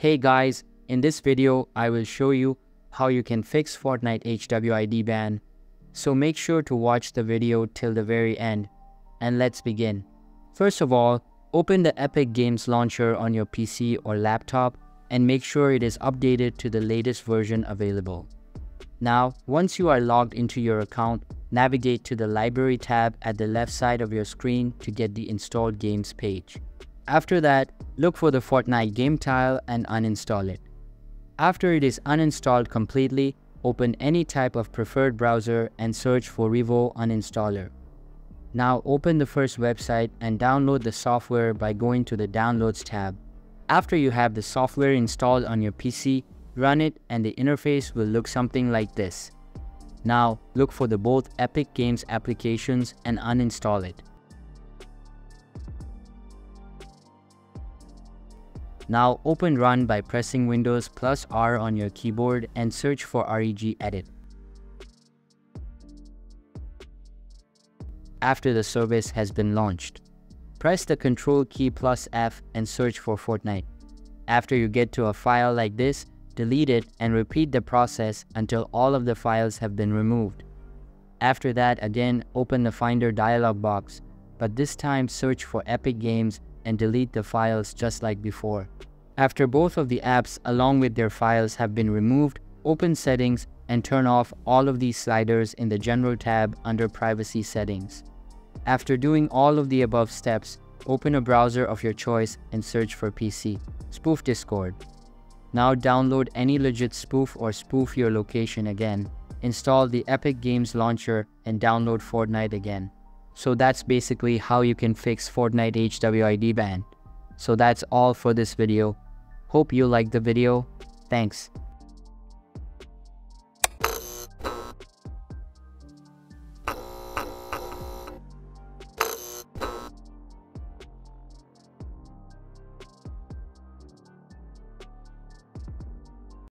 Hey guys, in this video, I will show you how you can fix Fortnite HWID ban. So make sure to watch the video till the very end. And let's begin. First of all, open the Epic Games launcher on your PC or laptop and make sure it is updated to the latest version available. Now, once you are logged into your account, navigate to the Library tab at the left side of your screen to get the installed games page. After that, look for the Fortnite game tile and uninstall it. After it is uninstalled completely, open any type of preferred browser and search for Revo Uninstaller. Now open the first website and download the software by going to the Downloads tab. After you have the software installed on your PC, run it and the interface will look something like this. Now look for the both Epic Games applications and uninstall it. Now open Run by pressing Windows plus R on your keyboard and search for REG Edit. After the service has been launched, press the Control key plus F and search for Fortnite. After you get to a file like this, delete it and repeat the process until all of the files have been removed. After that, again, open the Finder dialog box, but this time search for Epic Games and delete the files just like before. After both of the apps along with their files have been removed, open settings and turn off all of these sliders in the General tab under Privacy Settings. After doing all of the above steps, open a browser of your choice and search for PC. Spoof Discord. Now download any legit spoof or spoof your location again. Install the Epic Games launcher and download Fortnite again. So that's basically how you can fix Fortnite HWID ban. So that's all for this video. Hope you liked the video. Thanks.